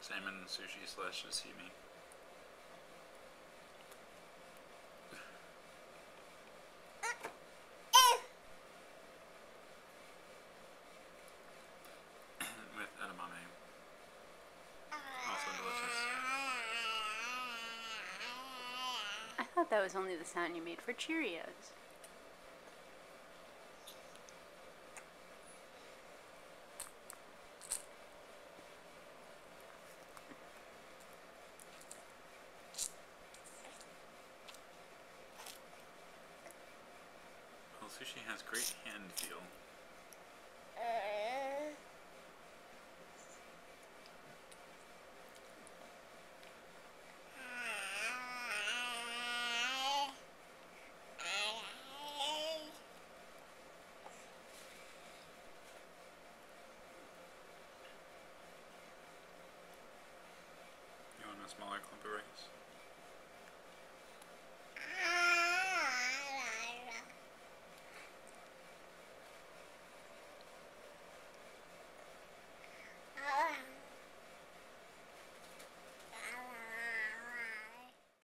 salmon sushi slash sashimi. With edamame. Also delicious. I thought that was only the sound you made for Cheerios. Sushi has great hand feel. You want a smaller clump of rice?